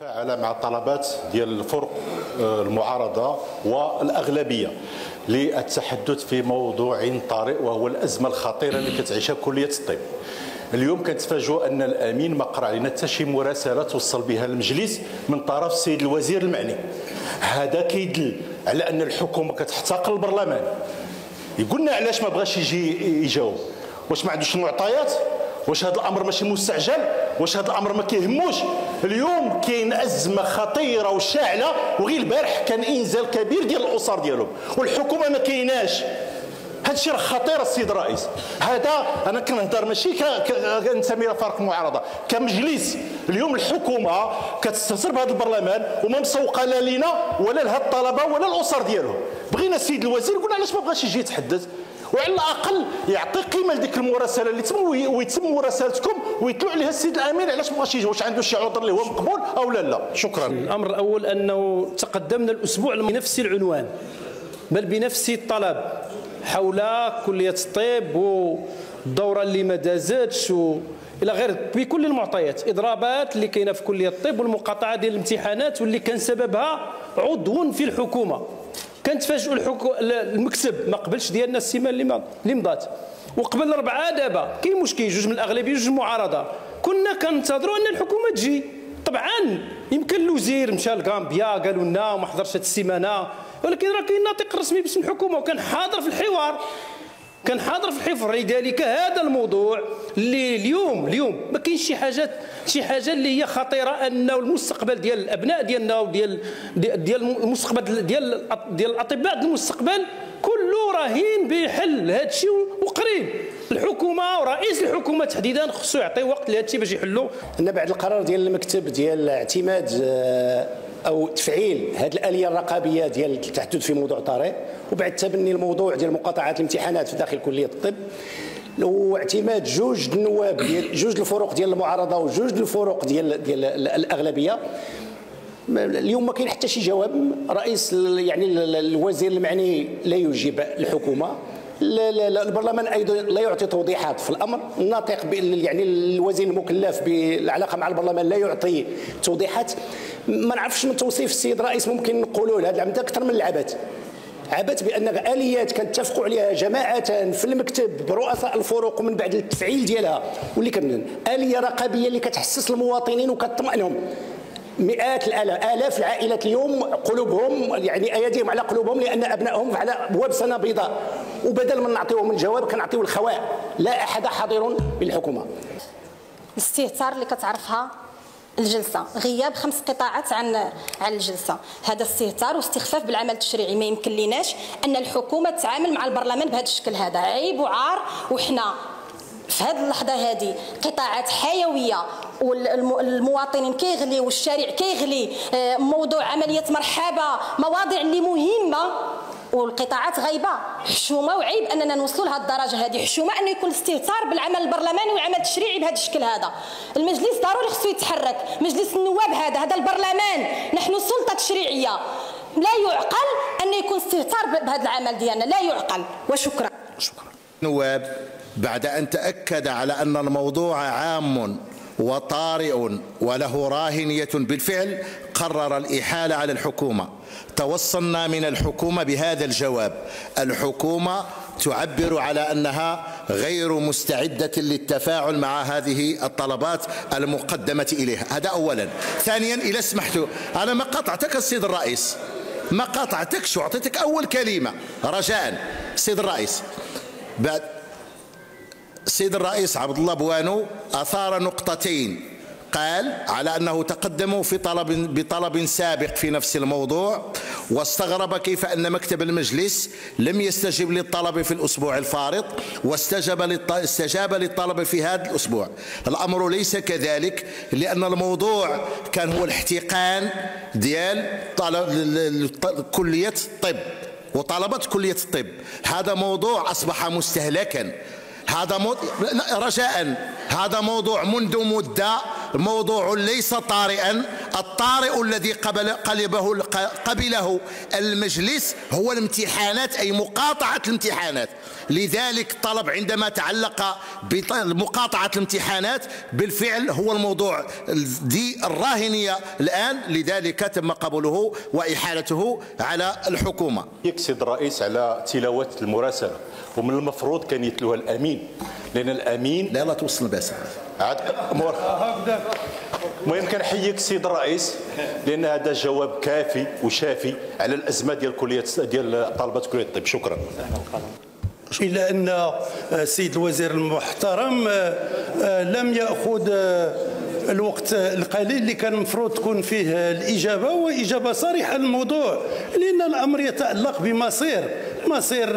تفاعل مع الطلبات ديال الفرق آه، المعارضة والأغلبية للتحدث في موضوع طارئ وهو الأزمة الخطيرة اللي كتعيشها كلية الطب. اليوم كنتفاجئوا أن الأمين ما قرأ علينا حتى شي مراسلة توصل بها المجلس من طرف السيد الوزير المعني. هذا كيدل على أن الحكومة كتحتقر البرلمان. يقولنا علاش ما بغاش يجي يجاوب؟ واش ما عندوش المعطيات؟ واش هذا الأمر ماشي مستعجل؟ واش هذا الأمر ما كيهموش؟ اليوم كاين أزمة خطيرة وشاعلة وغير البارح كان إنزال كبير ديال الأسر ديالهم. والحكومة ما كايناش. هذا الشيء راه خطير السيد الرئيس. هذا أنا كنهضر ماشي كنتمي فرق المعارضه كمجلس اليوم الحكومة كتستهتر بهذا البرلمان وما مسوقة لا لينا ولا لهاد الطلبة ولا الأسر ديالهم. بغينا السيد الوزير قلنا علاش ما بغاش يجي يتحدث؟ وعلى الأقل يعطي قيمة لديك المراسلة اللي تم ويتم مراسلتكم ويتلو عليها السيد الأمين علاش ما بغاش يجي؟ واش عنده شي عذر اللي هو مقبول أو لا؟ لا. شكرا. الأمر الأول أنه تقدمنا الأسبوع بنفس العنوان بل بنفس الطلب حول كلية الطب والدوره اللي ما دازتش و إلى غير بكل المعطيات إضرابات اللي كاينة في كلية الطب والمقاطعة ديال الامتحانات واللي كان سببها عضو في الحكومة. كنتفاجئوا الحكو... المكتب ما قبلش ديالنا السيمانه اللي اللي مضات. وقبل اربعه دابا. كاين مشكل جوج من الأغلبية جوج المعارضه كنا كنتظروا أن الحكومة تجي. طبعا يمكن الوزير مشى لغامبيا قالوا لنا وما حضرش هذه السيمانة. ولكن راه كاين ناطق رسمي باسم الحكومة وكان حاضر في الحوار. كان حاضر في الحفر. لذلك هذا الموضوع اللي اليوم اليوم ما كاينش شي حاجات شي حاجة اللي هي خطيرة انه المستقبل ديال الأبناء ديالنا وديال ديال المستقبل ديال ديال الأطباء ديال المستقبل كله رهين بحل. هذا الشيء وقريب الحكومة ورئيس الحكومة تحديدا خصو يعطي وقت لهذا الشيء باش يحلوا أن بعد القرار ديال المكتب ديال اعتماد آه، أو تفعيل هذه الآلية الرقابية ديال التحدث في موضوع طارئ وبعد تبني الموضوع ديال مقاطعة الامتحانات في داخل كلية الطب. واعتماد جوج النواب ديال جوج الفروق ديال المعارضة وجوج الفروق ديال ديال الأغلبية. اليوم ما كاين حتى شي جواب. رئيس يعني الوزير المعني لا يجيب الحكومة. البرلمان أيضا لا يعطي توضيحات في الأمر. الناطق يعني الوزير المكلف بالعلاقة مع البرلمان لا يعطي توضيحات. ما نعرفش من توصيف السيد الرئيس ممكن نقولوا هذا العام أكثر من العبث. عبث بان آليات كنتفقوا عليها جماعة في المكتب برؤساء الفروق ومن بعد التفعيل ديالها. واللي كان آلية رقابية اللي كتحسس المواطنين وكتطمئنهم. مئات الآلاف آلاف العائلات اليوم قلوبهم يعني أيديهم على قلوبهم لأن أبنائهم على ابواب سنه بيضاء وبدل من نعطيهم الجواب كنعطيو الخواء. لا أحد حاضر بالحكومة. الاستهتار اللي كتعرفها الجلسة. غياب خمس قطاعات عن عن الجلسة. هذا استهتار واستخفاف بالعمل التشريعي. ما يمكن ليناش أن الحكومة تتعامل مع البرلمان بهذا الشكل هذا. عيب وعار. وحنا في هذه اللحظة هذه قطاعات حيوية. والمواطنين كيغلي والشارع كيغلي. آه، موضوع عملية مرحبا. مواضيع اللي مهمة. والقطاعات غايبة. حشومة وعيب أننا نوصلوا لهذه الدرجة هذه. حشومة أنه يكون الاستهتار بالعمل البرلماني والعمل التشريعي بهذا الشكل هذا. المجلس ضروري خصو يتحرك. مجلس النواب هذا هذا البرلمان. نحن سلطة تشريعية. لا يعقل أن يكون استهتار بهذا العمل ديالنا. لا يعقل. وشكرا. شكرا. نواب بعد أن تأكد على أن الموضوع عام وطارئ وله راهنية بالفعل قرر الإحالة على الحكومة. توصلنا من الحكومة بهذا الجواب. الحكومة تعبر على أنها غير مستعدة للتفاعل مع هذه الطلبات المقدمة إليها. هذا اولا. ثانيا اذا سمحتوا أنا ما قطعتك السيد الرئيس. ما قطعتكش واعطيتك أول كلمة؟ رجاء. سيد الرئيس. بعد السيد الرئيس عبد الله بوانو أثار نقطتين. قال على أنه تقدموا في طلب بطلب سابق في نفس الموضوع واستغرب كيف أن مكتب المجلس لم يستجب للطلب في الأسبوع الفارط واستجاب استجاب للطلب في هذا الأسبوع. الأمر ليس كذلك لأن الموضوع كان هو الاحتقان ديال طلب كلية الطب وطلبة كلية الطب. هذا موضوع أصبح مستهلكا. هذا مو... رجاء. هذا موضوع منذ مدة موضوع ليس طارئا. الطارئ الذي قبل قلبه قبله المجلس هو الامتحانات أي مقاطعة الامتحانات. لذلك طلب عندما تعلق بمقاطعة الامتحانات بالفعل هو الموضوع ذي الراهنية الآن. لذلك تم قبوله وإحالته على الحكومة. يكسد الرئيس على تلاوة المراسلة ومن المفروض كان يتلوها الأمين لأن الأمين لا لا توصل بس عاد المهم كنحييك السيد الرئيس لأن هذا جواب كافي وشافي على الأزمة ديال كلية ديال طلبه كلية الطب. شكرا. إلا أن السيد الوزير المحترم آه، آه، لم يأخذ آه، الوقت القليل اللي كان المفروض تكون فيه الإجابة وإجابة صريحة للموضوع لأن الأمر يتعلق بمصير. مصير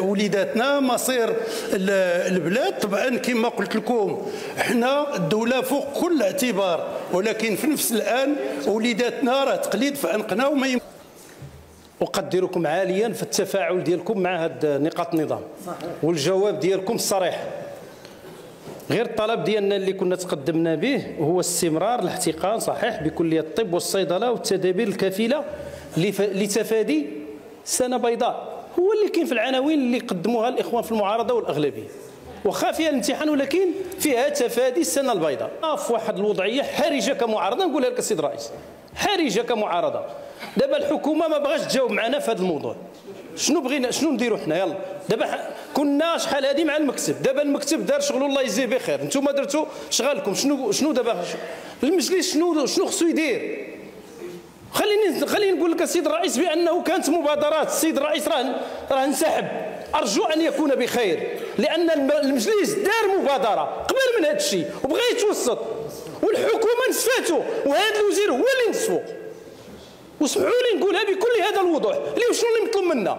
وليداتنا مصير البلاد. طبعا كما قلت لكم إحنا الدولة فوق كل اعتبار ولكن في نفس الآن وليداتنا راه تقليد في أنقنا وما أقدركم عاليا في التفاعل ديالكم مع هاد نقاط النظام. والجواب ديالكم الصريح غير الطلب ديالنا اللي كنا تقدمنا به هو استمرار الاحتقان صحيح بكلية الطب والصيدلة والتدابير الكفيلة لتفادي سنة بيضاء. هو اللي كاين في العناوين اللي قدموها الإخوان في المعارضة والأغلبية. وخا فيها الامتحان ولكن فيها تفادي السنة البيضاء. في واحد الوضعية حرجة كمعارضة نقولها لك السيد الرئيس. حرجة كمعارضة. دابا الحكومة ما بغاش تجاوب معنا في هذا الموضوع. شنو بغينا شنو نديروا حنا؟ يلا. دابا كنا شحال هذه مع المكتب. دابا المكتب دار شغله الله يجزيه بخير. أنتم درتوا شغالكم. شنو شنو دابا؟ المجلس شنو شنو خصو يدير؟ خليني خليني نقول لك السيد الرئيس بأنه كانت مبادرات السيد الرئيس راه راه انسحب. أرجو أن يكون بخير لأن المجلس دار مبادرة قبل من هذا الشيء وبغى يتوسط. والحكومة نسفاتو وهذا الوزير هو اللي نسفو. واسمحوا لي نقولها بكل هذا الوضوح. اللي شنو اللي مطلوب منا؟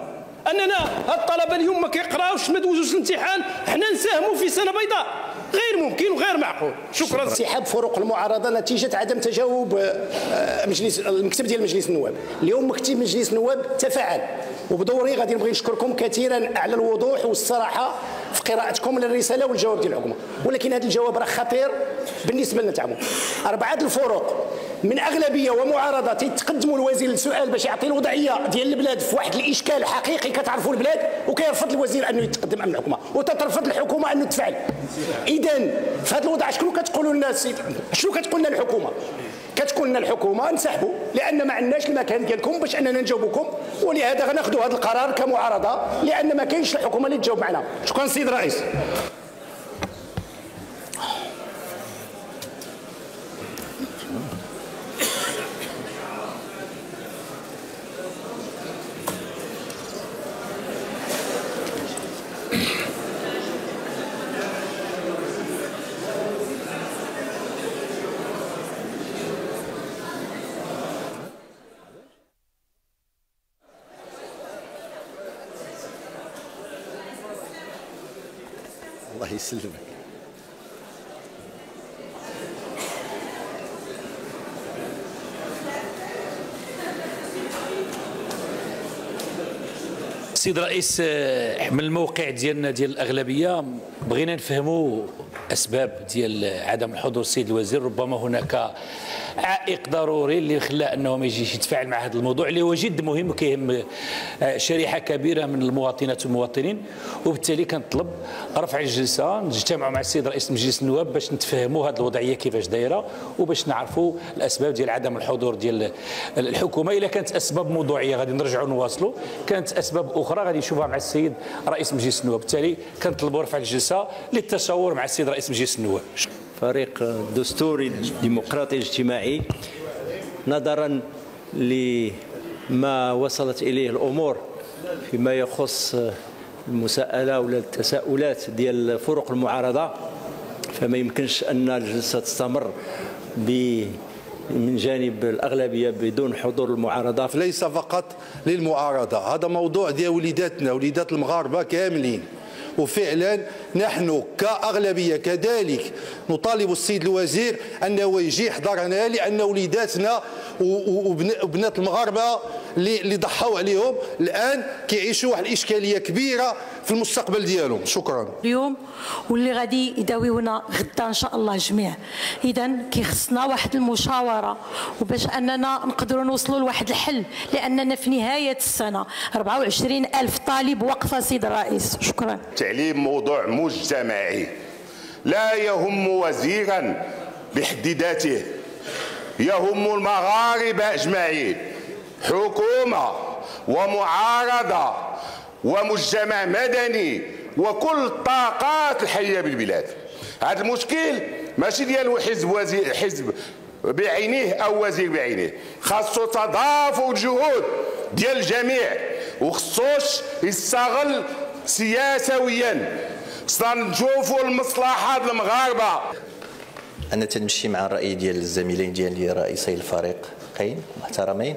أننا الطلبة اليوم ما كيقراوش ما دوزوش الامتحان حنا نساهموا في سنة بيضاء. غير ممكن وغير معقول. شكرا. انسحاب فروق المعارضة نتيجة عدم تجاوب آه، مجلس المكتب ديال مجلس النواب. اليوم مكتب مجلس النواب تفاعل وبدوري غادي نبغي نشكركم كثيرا على الوضوح والصراحة. في قراءتكم للرساله والجواب ديال الحكومة؟ ولكن هذا الجواب راه خطير بالنسبة لنا تعمل أربعة الفروق. من أغلبية ومعارضه تقدموا الوزير السؤال باش يعطي الوضعية ديال البلاد في واحد الإشكال حقيقي كتعرفوا البلاد وكيرفض الوزير أنه يتقدم امام الحكومة وتترفض الحكومة أنه تفعل. اذا في هذا الوضع شنو كتقولوا للناس شنو كتقول لنا الحكومة؟ كتقول لنا الحكومة انسحبوا لأن ما عندناش المكان ديالكم باش أننا نجاوبكم. ولهذا غناخذوا هذا القرار كمعارضة لأن ما كاينش الحكومة اللي تجاوب معنا. شكرا سيد الرئيس. الله يسلمك السيد الرئيس من الموقع ديالنا ديال الأغلبية بغينا نفهموا أسباب ديال عدم الحضور السيد الوزير. ربما هناك عائق ضروري اللي خلى انه ما يجيش يتفاعل مع هذا الموضوع اللي هو جد مهم وكيهم آه، شريحة كبيرة من المواطنات والمواطنين. وبالتالي كنطلب رفع الجلسة نجتمعوا مع السيد رئيس مجلس النواب باش نتفهموا هذه الوضعية كيفاش دايرة وباش نعرفوا الأسباب ديال عدم الحضور ديال الحكومة. إلا كانت أسباب موضوعية غادي نرجعوا نواصلوا كانت أسباب أخرى غادي نشوفها مع السيد رئيس مجلس النواب. بالتالي كنطلبوا رفع الجلسة للتشاور مع السيد رئيس مجلس النواب. فريق دستوري ديمقراطي اجتماعي نظرا لما وصلت إليه الأمور فيما يخص المساءلة ولا التساؤلات ديال فرق المعارضة فما يمكنش أن الجلسة تستمر ب من جانب الأغلبية بدون حضور المعارضة. ليس فقط للمعارضة هذا موضوع ديال وليداتنا وليدات المغاربة كاملين. وفعلا نحن كأغلبية كذلك نطالب السيد الوزير أنه يجي يحضرنا لأن وليداتنا وبنات المغاربة اللي ضحوا عليهم. الآن كيعيشوا واحد الإشكالية كبيرة في المستقبل ديالهم. شكرا. اليوم واللي غادي يداويونا غدا إن شاء الله جميع. اذا كيخصنا واحد المشاورة. وباش أننا نقدروا نوصلوا لواحد الحل. لأننا في نهاية السنة. 24 ألف طالب وقفة سيد الرئيس. شكرا. التعليم موضوع مجتمعي. لا يهم وزيرا بحد ذاته. يهم المغاربة أجمعين. حكومة ومعارضة ومجتمع مدني وكل الطاقات الحية بالبلاد. هذا المشكل ماشي ديال حزب وزير حزب بعينيه أو وزير بعينيه. خاصو تضافر الجهود ديال الجميع. وخصوش يستغل سياسويا. خصنا نشوفوا المصلحة المغاربة. أنا تنمشي مع الرأي ديال الزميلين ديالي رئيسي الفريقين محترمين.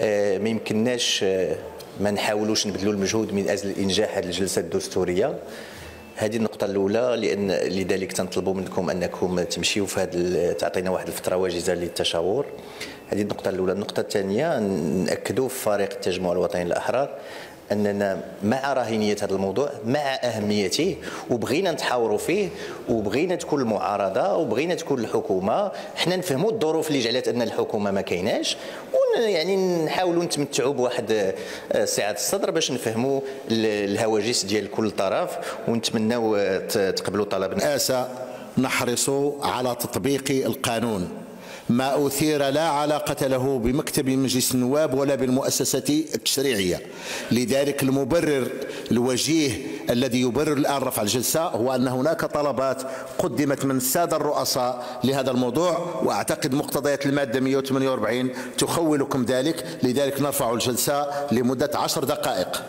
آه، ما يمكنناش آه، ما نحاولوش نبذلوا المجهود من أجل إنجاح هذه الجلسة الدستورية. هذه النقطة الأولى لأن لذلك تنطلبوا منكم أنكم تمشيوا في هذا تعطينا واحد الفترة واجزة للتشاور. هذه النقطة الأولى. النقطة الثانية نأكدوا في فريق التجمع الوطني الأحرار أننا مع راهنيه هذا الموضوع مع أهميته وبغينا نتحاوروا فيه وبغينا تكون المعارضة وبغينا تكون الحكومة. حنا نفهموا الظروف اللي جعلت أن الحكومة ما كايناش يعني نحاولوا نتمتعوا بواحد آه، سعه الصدر باش نفهموا الهواجس ديال كل طرف ونتمناو تقبلوا طلبنا. نحرص على تطبيق القانون. ما أثير لا علاقة له بمكتب مجلس النواب ولا بالمؤسسة التشريعية. لذلك المبرر الوجيه الذي يبرر الآن رفع الجلسة هو أن هناك طلبات قدمت من السادة الرؤساء لهذا الموضوع وأعتقد مقتضيات المادة 148 تخولكم ذلك. لذلك نرفع الجلسة لمدة عشر دقائق.